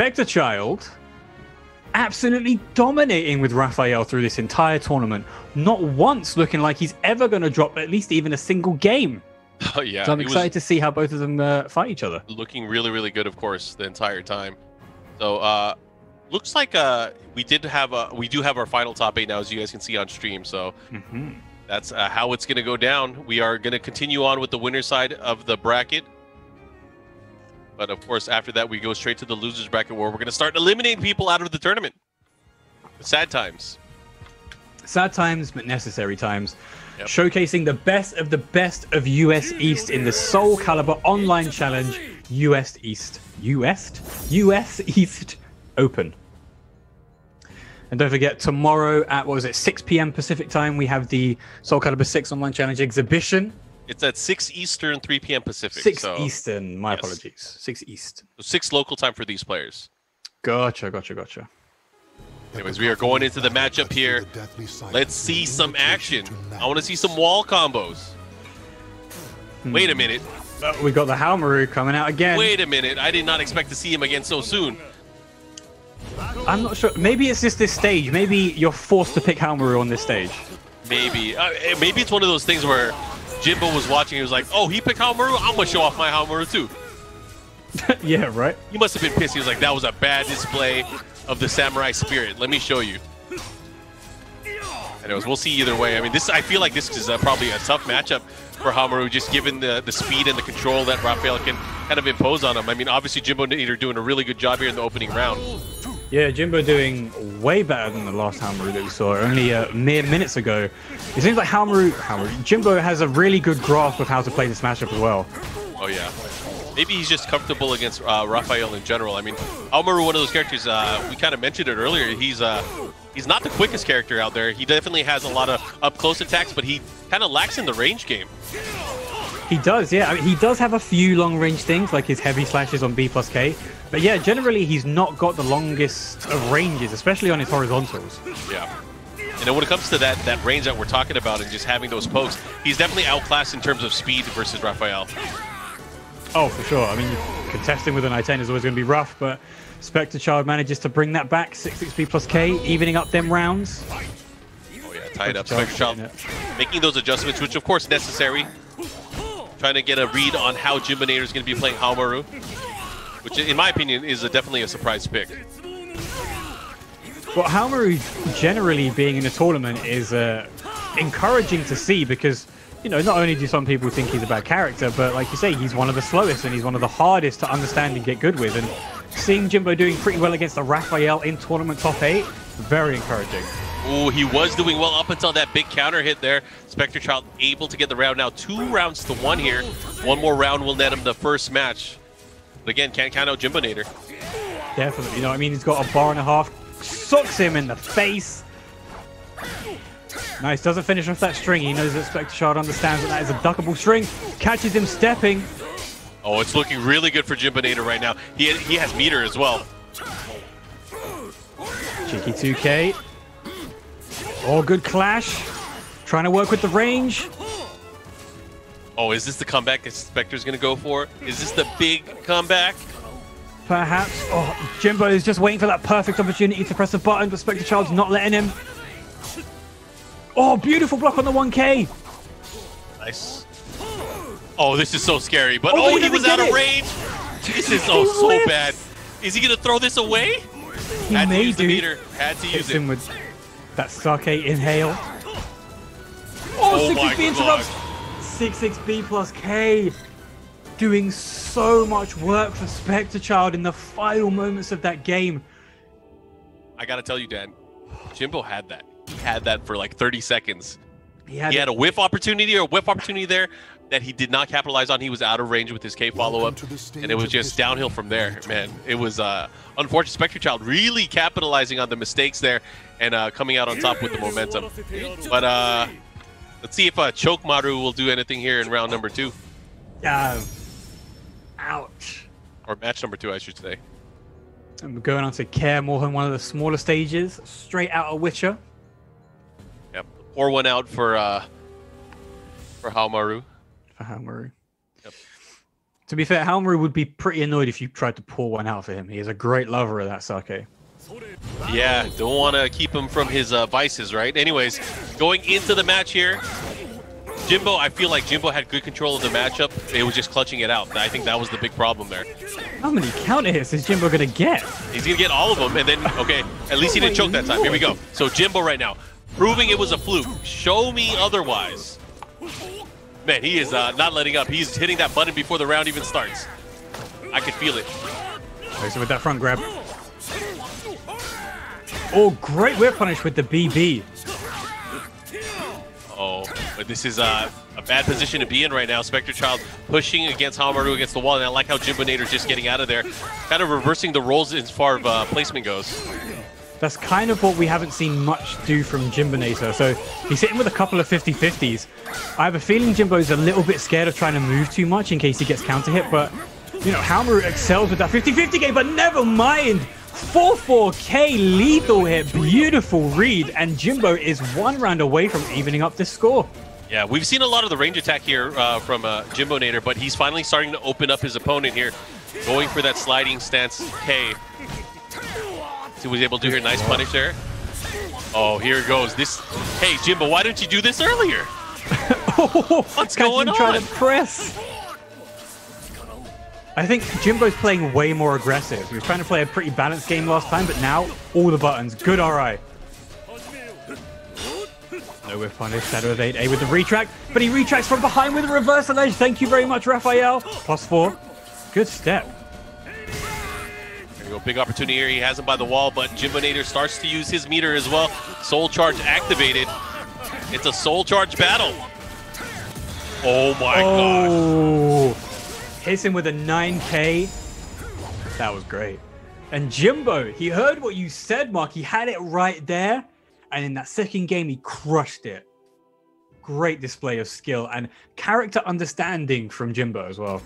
Spectre Child absolutely dominating with Raphael through this entire tournament. Not once looking like he's ever going to drop at least even a single game. Oh yeah, So I'm excited to see how both of them uh, fight each other. looking really really good, of course, the entire time. So uh, looks like uh we did have a we do have our final top eight now, as you guys can see on stream. So hmm that's uh, how it's gonna go down. We are gonna continue on with the winner side of the bracket. But of course, after that, we go straight to the losers bracket where we're going to start eliminating people out of the tournament. Sad times. Sad times, but necessary times. Yep. Showcasing the best of the best of US East in the Soul Calibur Online Challenge US East. US? US East Open. And don't forget, tomorrow at what was it, 6 p.m. Pacific time, we have the Soul Calibur 6 Online Challenge exhibition. It's at 6 Eastern, 3 p.m. Pacific. 6 so, Eastern, my yes. apologies. 6 East. so 6 local time for these players. Gotcha, gotcha, gotcha. Anyways, we are going into the matchup here. Let's see some action. I want to see some wall combos. Wait a minute. Uh, we got the Haohmaru coming out again. Wait a minute. I did not expect to see him again so soon. I'm not sure. Maybe it's just this stage. Maybe you're forced to pick Haohmaru on this stage. Maybe. Uh, eh, maybe it's one of those things where Jimbo was watching. He was like, "Oh, he picked Haohmaru. I'm gonna show off my Haohmaru too." yeah, right? He must have been pissed. He was like, "That was a bad display of the samurai spirit. Let me show you." Anyways, we'll see either way. I mean, this I feel like this is uh, probably a tough matchup for Haohmaru, just given the the speed and the control that Raphael can kind of impose on him. I mean, obviously Jimbonator doing a really good job here in the opening round. Yeah, Jimbo doing way better than the last Haohmaru that we saw only uh, mere minutes ago. It seems like Haohmaru, Haohmaru, Jimbo has a really good grasp of how to play this matchup as well. Oh yeah. Maybe he's just comfortable against uh, Raphael in general. I mean, Haohmaru, one of those characters. Uh, we kind of mentioned it earlier. He's uh, he's not the quickest character out there. He definitely has a lot of up close attacks, but he kind of lacks in the range game. He does, yeah. I mean, he does have a few long range things like his heavy slashes on B plus K. But yeah, generally he's not got the longest of ranges, especially on his horizontals. Yeah. And then when it comes to that that range that we're talking about and just having those pokes, he's definitely outclassed in terms of speed versus Raphael. Oh, for sure. I mean, contesting with an I-10 is always going to be rough, but Spectre Child manages to bring that back, 6-6B plus K, evening up them rounds. Oh yeah, tied up. Spectre Child making those adjustments, which of course necessary. Trying to get a read on how Jimbonator is going to be playing Haohmaru, which in my opinion is a, definitely a surprise pick. Well, Haohmaru generally being in a tournament is uh, encouraging to see because, you know, not only do some people think he's a bad character, but like you say, he's one of the slowest and he's one of the hardest to understand and get good with. And seeing Jimbo doing pretty well against the Raphael in tournament top eight, very encouraging. Ooh, he was doing well up until that big counter hit there. Spectre Child able to get the round now. Two rounds to one here. One more round will net him the first match. But again, can't count out Jimbonator. Definitely. You know, what I mean, he's got a bar and a half, sucks him in the face. Nice, doesn't finish off that string. He knows that Spectre Child understands that that is a duckable string. Catches him stepping. Oh, it's looking really good for Jimbonator right now. He, he has meter as well. Cheeky 2K. Oh, good clash. Trying to work with the range. Oh, is this the comeback that Spectre's going to go for? Is this the big comeback? Perhaps. Oh, Jimbo is just waiting for that perfect opportunity to press the button, but Spectre Child's not letting him. Oh, beautiful block on the 1K. Nice. Oh, this is so scary. But Oh, oh, he he was out get of it. range. This is oh so whiffs. bad. Is he going to throw this away? He Had to may use the do. meter. Had to use him it. With that sake inhale. Oh 6 my B interrupts. 6-6B plus K. Doing so much work for Spectre Child in the final moments of that game. I got to tell you, Dan. Jimbo had that. He had that for like 30 seconds. He had, He had a whiff opportunity or a whiff opportunity there that he did not capitalize on. He was out of range with his K follow up, and it was just downhill from there. Man, it was uh, unfortunate. Spectre Child really capitalizing on the mistakes there and uh, coming out on top with the momentum. But uh, let's see if uh, Choke Maru will do anything here in round number two uh, ouch. or match number two, I should say. And going on to Kaer Morhen, one of the smaller stages, straight out of Witcher. Yep, pour one out for uh, for Haohmaru. for Haohmaru. Yep. To be fair, Haohmaru would be pretty annoyed if you tried to pour one out for him. He is a great lover of that sake. Yeah, don't want to keep him from his uh, vices, right? Anyways, going into the match here, Jimbo, I feel like Jimbo had good control of the matchup. It was just clutching it out. I think that was the big problem there. How many counter hits is Jimbo going to get? He's going to get all of them, and then, okay, at least he didn't choke that time. Here we go. So Jimbo right now, proving it was a fluke. Show me otherwise. Man, he is uh, not letting up. He's hitting that button before the round even starts. I can feel it. So with that front grab. Oh, great whip punish with the BB. Oh, but this is uh, a bad position to be in right now. Spectre Child pushing against Haohmaru against the wall, and I like how Jimbonator's just getting out of there. Kind of reversing the roles as far as uh, placement goes. That's kind of what we haven't seen much do from Jimbonator. So he's sitting with a couple of 50-50s. I have a feeling Jimbo's a little bit scared of trying to move too much in case he gets counter hit, but you know, Haohmaru excels with that 50-50 game, but never mind. 4-4K lethal hit, beautiful read, and Jimbo is one round away from evening up this score. Yeah, we've seen a lot of the range attack here uh, from uh, Jimbonator, but he's finally starting to open up his opponent here, going for that sliding stance K. See what he's able to do here. Nice punish there. Oh, here it goes. This. Hey, Jimbo, why didn't you do this earlier? What's going on? Trying to press. I think Jimbo's playing way more aggressive. He was trying to play a pretty balanced game last time, but now all the buttons. Good RI. No whiff punish, Shadow Evade A with the retract, but he retracts from behind with a reversal edge. Thank you very much, Raphael. Plus four. Good step. There you go, big opportunity here. He has him by the wall, but Jimbonator starts to use his meter as well. Soul Charge activated. It's a Soul Charge battle. Oh my oh. gosh. Hits him with a 9k. That was great. And Jimbo, he heard what you said, Mark. He had it right there. And in that second game, he crushed it. Great display of skill and character understanding from Jimbo as well.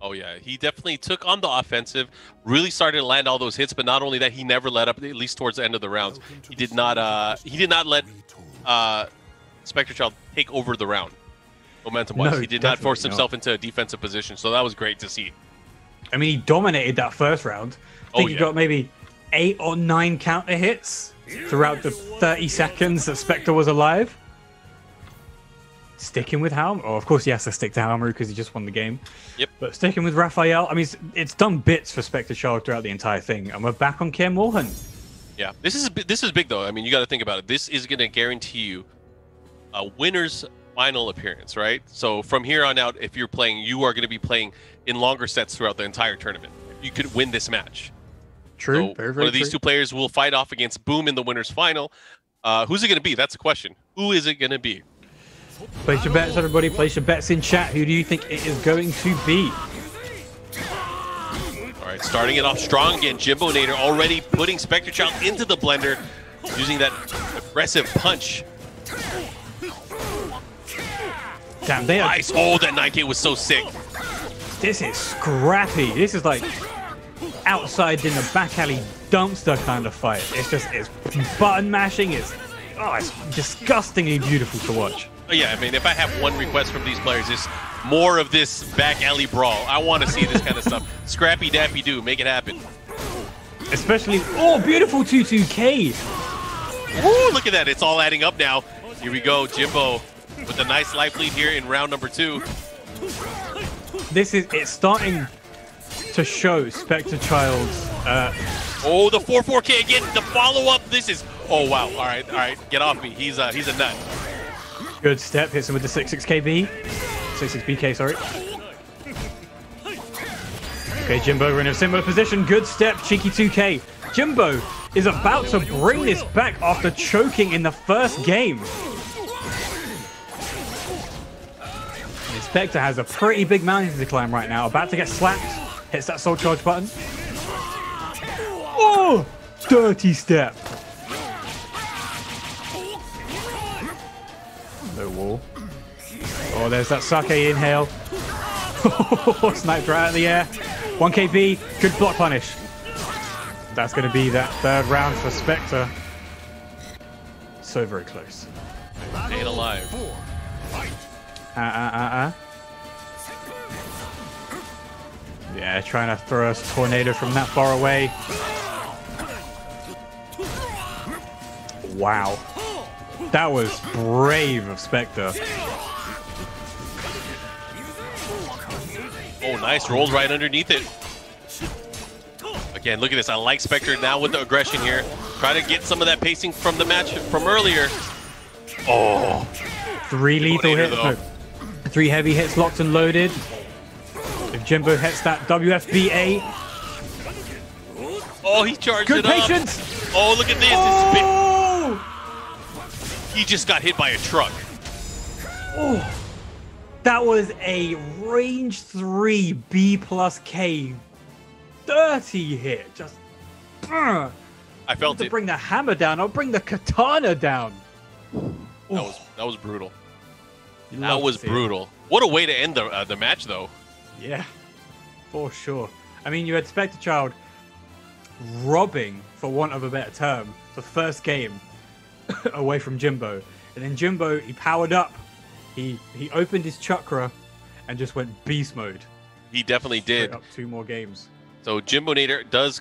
Oh yeah, he definitely took on the offensive, really started to land all those hits, but not only that, he never let up at least towards the end of the rounds. He did not uh he did not let uh Spectre Child take over the round momentum wise. No, he did not force himself into a defensive position, so that was great to see. I mean, he dominated that first round. I oh, think oh, he got maybe eight or nine counter hits throughout the 30 seconds that Spectre was alive. Sticking with Haohmaru. Oh, of course, he has to stick to Haohmaru because he just won the game. Yep. But sticking with Raphael, I mean, it's, it's done bits for Spectre Child throughout the entire thing. And we're back on Kaer Morhen. Yeah, this is this is big though. I mean, you got to think about it. This is going to guarantee you a winner's final appearance, right? So from here on out, if you're playing, you are going to be playing in longer sets throughout the entire tournament. You could win this match. True. So very, very one of these true. two players will fight off against Boom in the winners final. Uh, who's it going to be? That's the question. Who is it going to be? Place your bets, everybody. Place your bets in chat. Who do you think it is going to be? All right, starting it off strong again. Jimbonator already putting Spectre Child into the blender, using that aggressive punch. Damn, they are... Nice. Oh, that 9K was so sick. This is scrappy. This is like outside in the back alley dumpster kind of fight. It's just, it's button mashing. It's, oh, it's disgustingly beautiful to watch. Oh, yeah, I mean, if I have one request from these players, it's more of this back alley brawl. I want to see this kind of stuff. Scrappy Dappy do, make it happen. Especially, oh, beautiful 22K. Ooh, look at that. It's all adding up now. Here we go, Jimbo with a nice life lead here in round number two. This is, it's starting to show Spectre Child's. Uh, oh, the 4-4K again, the follow-up. This is, oh wow, all right, all right, get off me. He's, uh, he's a nut. Good step, hits him with the 66KB. 66BK, sorry. Okay, Jimbo, we're in a similar position. Good step, cheeky 2K. Jimbo is about to bring this back after choking in the first game. Spectre has a pretty big mountain to climb right now. About to get slapped. Hits that soul charge button. Oh! Dirty step. No wall. Oh, there's that sake inhale. Sniped right out of the air. 1KB. Good block punish. That's going to be that third round for Spectre. So very close. Eight alive. Uh, uh, uh. Yeah, trying to throw a tornado from that far away. Wow. That was brave of Spectre. Oh, nice. Rolls right underneath it. Again, look at this. I like Spectre now with the aggression here. Try to get some of that pacing from the match from earlier. Oh. Three lethal hits. Three heavy hits locked and loaded. If Jimbo hits that WFBA. Oh, he charged Good patience. Up. Oh, look at this. Oh! He just got hit by a truck. Oh. That was a range 3 B plus K dirty hit. Just. Uh, I felt to it. bring the hammer down. I'll bring the katana down. That was that was brutal. You That was see it. brutal. What a way to end the uh, the match, though. Yeah, for sure. I mean, you had Spectre Child robbing, for want of a better term, the first game away from Jimbo, and then Jimbo he powered up, he he opened his chakra, and just went beast mode. He definitely Straight did. Up two more games. So Jimbonator does